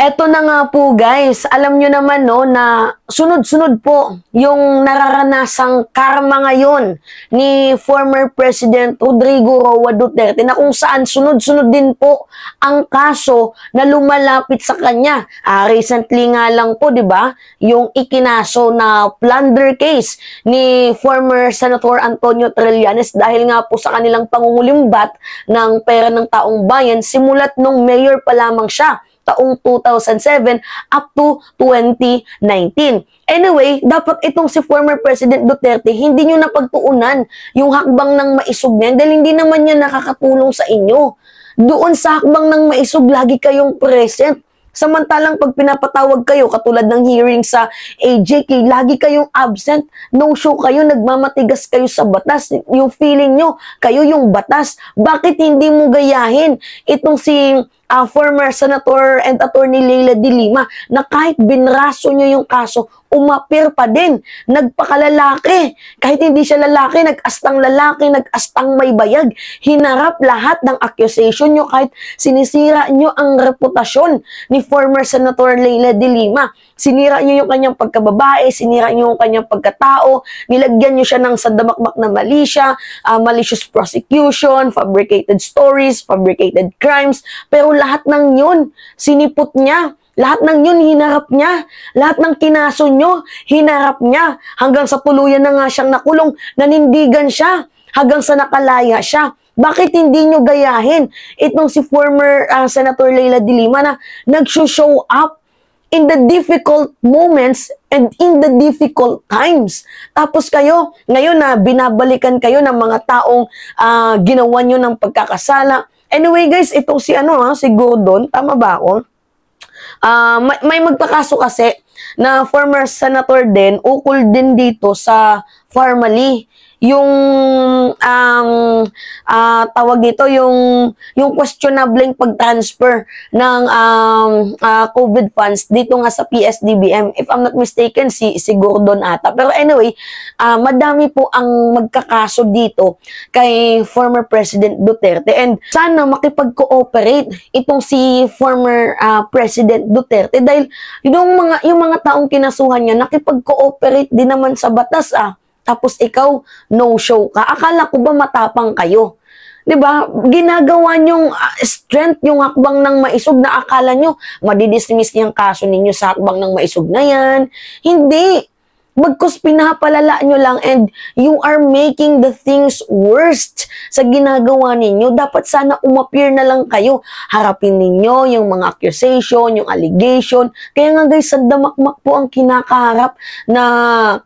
Eto na nga po guys, alam nyo naman no na sunod-sunod po yung nararanasang karma ngayon ni former President Rodrigo Roa Duterte na kung saan sunod-sunod din po ang kaso na lumalapit sa kanya. Ah, recently nga lang po, di ba, yung ikinaso na plunder case ni former Senator Antonio Trillanes dahil nga po sa kanilang pangungulimbat ng pera ng taong bayan simulat nung mayor pa lamang siya taong 2007 up to 2019. Anyway, dapat itong si former President Duterte, hindi nyo napagtuunan yung hakbang ng maisog niya dahil hindi naman niya nakakatulong sa inyo. Doon sa hakbang ng maisog, lagi kayong present. Samantalang pag pinapatawag kayo, katulad ng hearing sa AJK, lagi kayong absent, no show kayo, nagmamatigas kayo sa batas. Yung feeling nyo, kayo yung batas. Bakit hindi mo gayahin itong si uh, former Senator and Attorney Leila de Lima na kahit binraso nyo yung kaso, umapir pa din. Nagpakalalaki. Kahit hindi siya lalaki, nag-astang lalaki, nag-astang may bayag. Hinarap lahat ng accusation nyo kahit sinisira nyo ang reputasyon ni former Senator Leila de Lima. Sinira nyo yung kanyang pagkababae, sinira nyo yung kanyang pagkatao, nilagyan nyo siya ng sandamakmak na mali siya, uh, malicious prosecution, fabricated stories, fabricated crimes, pero lahat ng yun, sinipot niya lahat ng yun, hinarap niya. Lahat ng kinaso nyo, hinarap niya. Hanggang sa tuluyan na nga siyang nakulong, nanindigan siya. Hanggang sa nakalaya siya. Bakit hindi nyo gayahin itong si former uh, Senator Leila de Lima na nag-show up in the difficult moments and in the difficult times. Tapos kayo, ngayon na binabalikan kayo ng mga taong uh, ginawa nyo ng pagkakasala. Anyway guys, itong si ano ha, si Gordon, tama ba ako? Uh, may, may magpakaso kasi na former senator din, ukol din dito sa formally. Yung um, uh, tawag dito yung yung questionable pag-transfer ng um, uh, COVID funds dito nga sa PSDBM if I'm not mistaken si si Gordon ata. Pero anyway uh, madami po ang magkakaso dito kay former President Duterte. And sana makipag-cooperate itong si former uh, President Duterte. Dahil yung mga yung mga taong kinasuhan niya nakipag-cooperate din naman sa batas ah tapos ikaw, no-show ka. Akala ko ba matapang kayo? 'Di ba? Ginagawa niyong uh, strength yung hakbang ng maisog na akala niyo madidismiss niyang kaso ninyo sa hakbang ng maisog na 'yan. Hindi. Bagkus pinapalala nyo lang and you are making the things worst sa ginagawa ninyo. Dapat sana umappear na lang kayo. Harapin ninyo yung mga accusation, yung allegation. Kaya nga guys, sandamakmak po ang kinakaharap na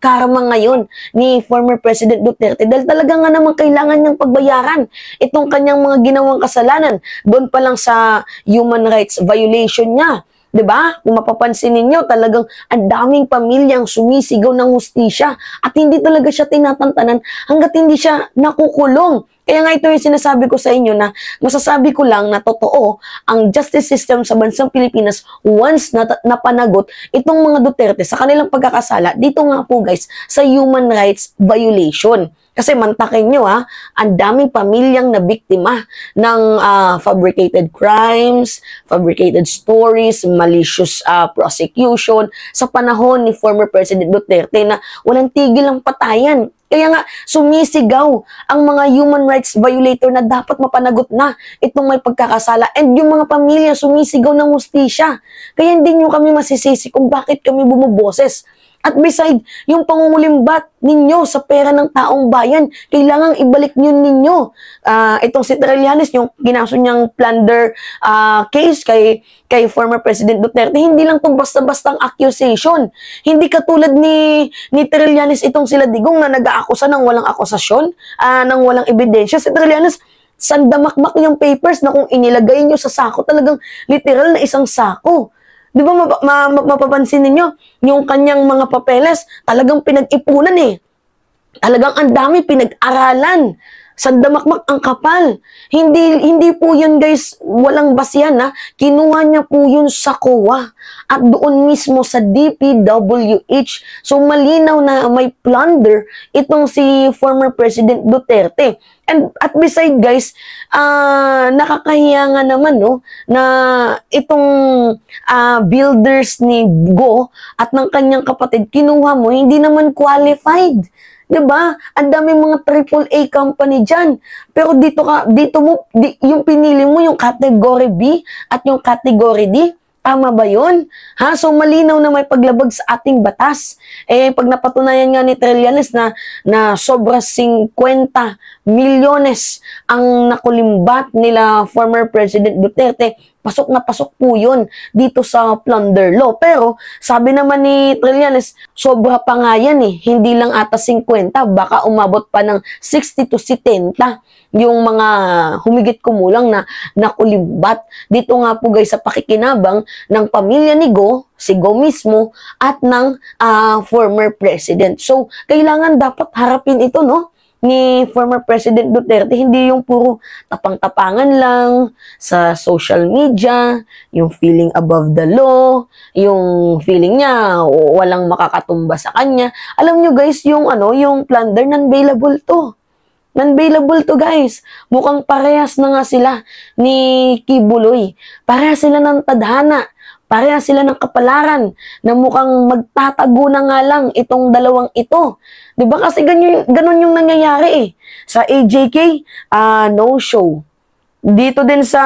karma ngayon ni former President Duterte. Dahil talaga nga naman kailangan niyang pagbayaran itong kanyang mga ginawang kasalanan. Doon pa lang sa human rights violation niya 'Di ba? Kung mapapansin ninyo, talagang ang daming pamilyang sumisigaw ng hustisya at hindi talaga siya tinatantanan hangga't hindi siya nakukulong. Kaya nga ito yung sinasabi ko sa inyo na masasabi ko lang na totoo ang justice system sa bansang Pilipinas once na napanagot itong mga Duterte sa kanilang pagkakasala dito nga po guys sa human rights violation. Kasi mantakin nyo ha, ang daming pamilyang na biktima ng uh, fabricated crimes, fabricated stories, malicious uh, prosecution sa panahon ni former President Duterte na walang tigil ang patayan. Kaya nga, sumisigaw ang mga human rights violator na dapat mapanagot na itong may pagkakasala. And yung mga pamilya sumisigaw ng hustisya. Kaya hindi nyo kami masisisi kung bakit kami bumuboses at beside, yung pangungulimbat ninyo sa pera ng taong bayan, kailangang ibalik nyo ninyo. Uh, itong si Trillanes, yung ginaso niyang plunder uh, case kay, kay former President Duterte, hindi lang itong basta-bastang accusation. Hindi katulad ni, ni Trillanes itong sila digong na nag-aakusa ng walang akusasyon, uh, ng walang ebidensya. Si Trillanes, sandamakmak yung papers na kung inilagay nyo sa sako, talagang literal na isang sako. Di ba map- ma- ma- mapapansin ninyo, yung kanyang mga papeles, talagang pinag-ipunan eh. Talagang ang dami pinag-aralan. Sandamakmak ang kapal. Hindi hindi po 'yun guys, walang basihan na. Kinuha niya po 'yun sa COA at doon mismo sa DPWH. So malinaw na may plunder itong si former President Duterte. And at beside guys, uh, nakakahiya nga naman no na itong uh, builders ni Go at ng kanyang kapatid kinuha mo hindi naman qualified. 'Di ba? Ang daming mga triple A company diyan. Pero dito ka dito mo di, yung pinili mo yung category B at yung category D Tama ba yun? Ha? So, malinaw na may paglabag sa ating batas. Eh, pag napatunayan nga ni Trillanes na, na sobra 50 milyones ang nakulimbat nila former President Duterte, pasok na pasok po yun dito sa plunder law. Pero, sabi naman ni Trillanes, sobra pa nga yan eh. Hindi lang ata 50, baka umabot pa ng 60 to 70 yung mga humigit kumulang na nakulimbat. Dito nga po guys sa pakikinabang ng pamilya ni Go, si Go mismo, at ng uh, former president. So, kailangan dapat harapin ito, no? Ni former President Duterte, hindi yung puro tapang-tapangan lang sa social media, yung feeling above the law, yung feeling niya walang makakatumba sa kanya. Alam nyo guys, yung ano, yung plunder non-bailable to. Non-bailable to guys. Mukhang parehas na nga sila ni Kibuloy. Parehas sila ng tadhana. Parehas sila ng kapalaran na mukhang magtatago na nga lang itong dalawang ito. ba kasi ganyan, ganun yung nangyayari eh. Sa AJK, uh, ah, no show. Dito din sa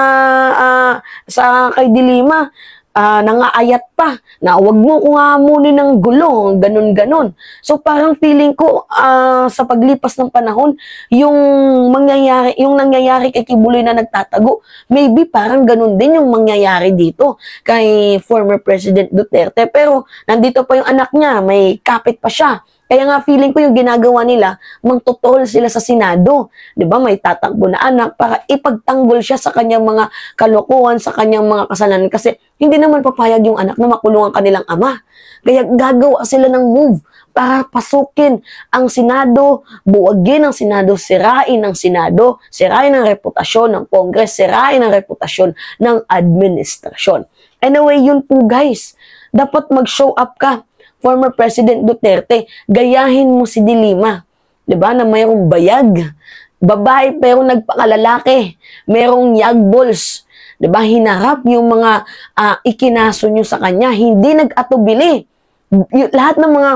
uh, sa kay Dilima, uh, nangaayat pa na wag mo kung hamunin ng gulo, ganun-ganun. So parang feeling ko uh, sa paglipas ng panahon, yung mangyayari, yung nangyayari kay Kibuloy na nagtatago, maybe parang ganun din yung mangyayari dito kay former President Duterte. Pero nandito pa yung anak niya, may kapit pa siya kaya nga feeling ko yung ginagawa nila, mangtutol sila sa Senado. 'Di ba? May tatakbo na anak para ipagtanggol siya sa kanyang mga kalokohan, sa kanyang mga kasalanan kasi hindi naman papayag yung anak na makulong ang kanilang ama. Kaya gagawa sila ng move para pasukin ang Senado, buwagin ang Senado, sirain ang Senado, sirain ang reputasyon ng Congress, sirain ang reputasyon ng administrasyon. Anyway, yun po guys. Dapat mag-show up ka former President Duterte, gayahin mo si Dilima. 'Di ba? Na mayroong bayag. Babae pero nagpakalalaki. Merong yagbols. 'Di ba? Hinarap yung mga uh, ikinaso nyo sa kanya. Hindi nag-atubili. Lahat ng mga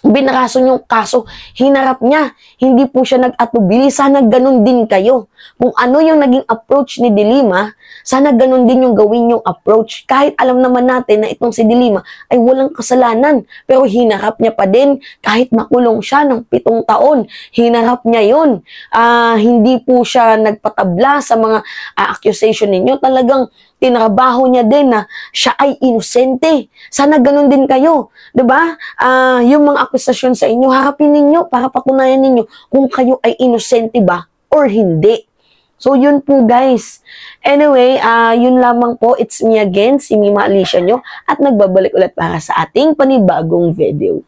binaraso yung kaso, hinarap niya. Hindi po siya nag-atubili. Sana ganun din kayo. Kung ano yung naging approach ni Dilima, sana ganun din yung gawin yung approach. Kahit alam naman natin na itong si Dilima ay walang kasalanan. Pero hinarap niya pa din kahit makulong siya ng pitong taon. Hinarap niya yun. Uh, hindi po siya nagpatabla sa mga uh, accusation ninyo. Talagang tinrabaho niya din na siya ay inosente. Sana ganun din kayo. ba? Uh, yung mga akusasyon sa inyo, harapin ninyo para patunayan ninyo kung kayo ay inosente ba or hindi. So, yun po guys. Anyway, uh, yun lamang po. It's me again, si Mima Alicia nyo. At nagbabalik ulit para sa ating panibagong video.